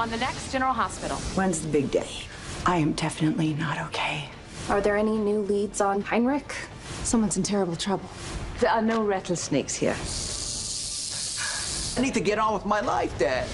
on the next General Hospital. When's the big day? I am definitely not okay. Are there any new leads on Heinrich? Someone's in terrible trouble. There are no rattlesnakes here. I need to get on with my life, Dad.